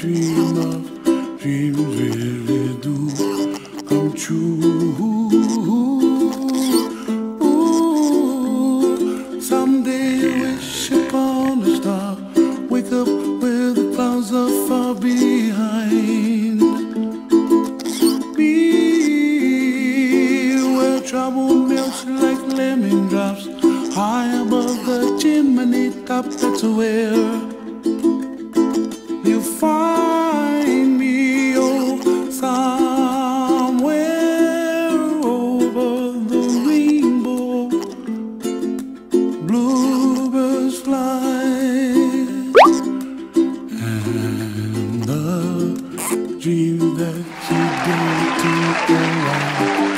dream of, dreams really do come true. Ooh, someday wish upon a star, wake up where the clouds are far behind. Be where trouble melts like lemon drops, high above the chimney top. That's where dream that you dare to on,